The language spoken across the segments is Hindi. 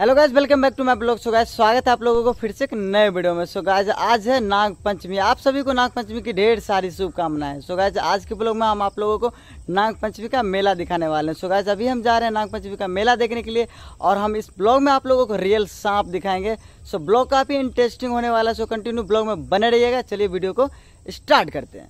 Hello guys welcome back to my blog so guys स्वागत है आप लोगों को फिर से एक नए वीडियो में। सो so गाइज़ आज है नाग पंचमी आप सभी को नाग पंचमी की ढेर सारी शुभकामनाएँ। सो गाइज़ आज के ब्लॉग में हम आप लोगों को नाग पंचमी का मेला दिखाने वाले हैं। सो गाइज़ अभी हम जा रहे हैं नाग पंचमी का मेला देखने के लिए और हम इस ब्लॉग में आप लोगों को रियल सांप दिखाएँगे। सो so ब्लॉग काफ़ी इंटरेस्टिंग होने वाला है। सो कंटिन्यू ब्लॉग में बने रहिएगा। चलिए वीडियो को स्टार्ट करते हैं।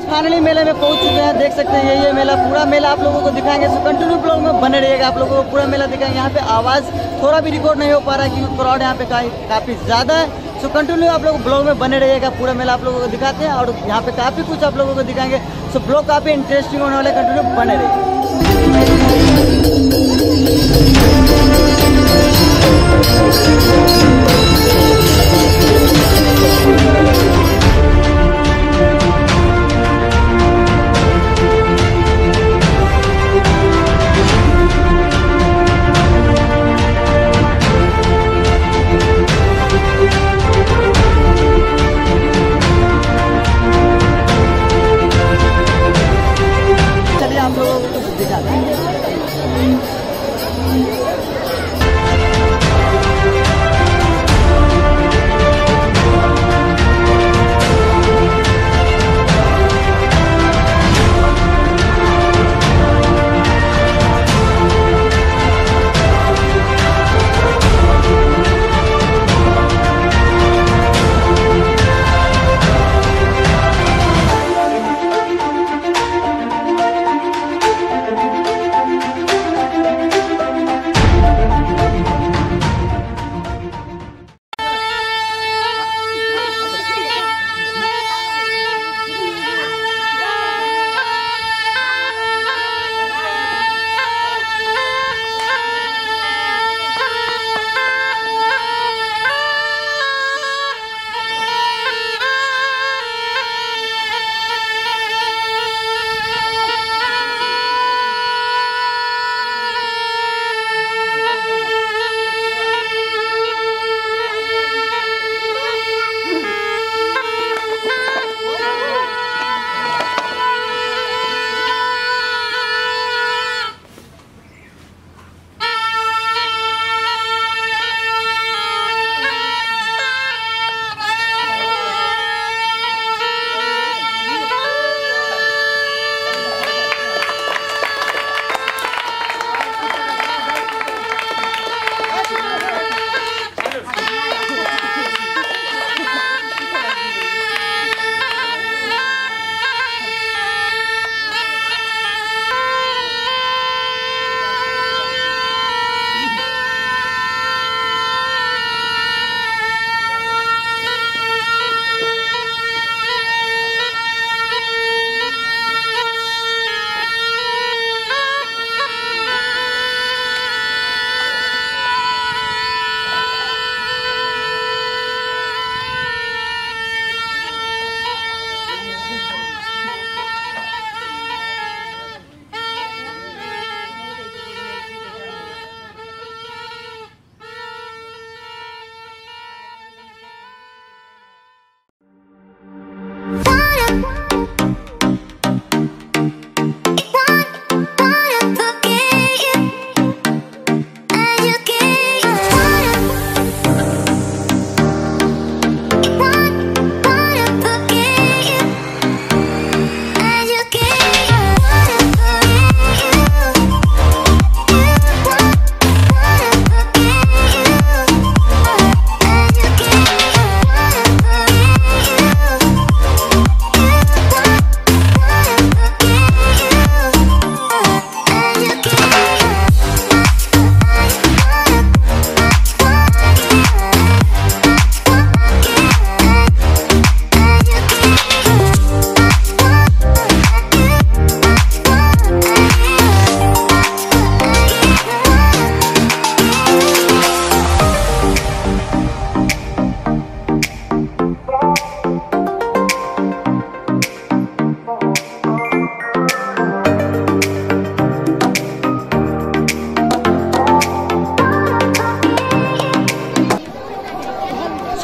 फाइनली मेले में पहुँच चुके हैं, देख सकते हैं ये मेला पूरा मेला आप लोगों को दिखाएँगे। सो कंटिन्यू ब्लॉग में बने रहिएगा, आप लोगों को पूरा मेला दिखाएँगे। यहाँ पे आवाज़ थोड़ा भी रिकॉर्ड नहीं हो पा रहा है क्योंकि क्राउड यहाँ पे काफ़ी ज़्यादा है। सो कंटिन्यू आप लोग ब्लॉग में बने रहिएगा, पूरा मेला आप लोगों को दिखाते हैं और यहाँ पे काफ़ी कुछ आप लोगों को दिखाएँगे। सो ब्लॉग काफ़ी इंटरेस्टिंग होने वाले कंटिन्यू बने रहिए।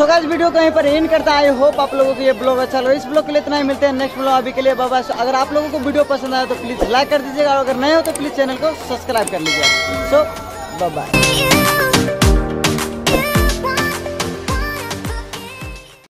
सो गाइस वीडियो को यहीं पर एंड करता आई होप आप लोगों को ये ब्लॉग अच्छा लगा। इस ब्लॉग के लिए इतना ही। मिलते हैं नेक्स्ट ब्लॉग अभी के लिए। बाबा अगर आप लोगों को वीडियो पसंद आया तो प्लीज़ लाइक कर दीजिएगा। और अगर नए हो तो प्लीज़ चैनल को सब्सक्राइब कर लीजिएगा। सो बाय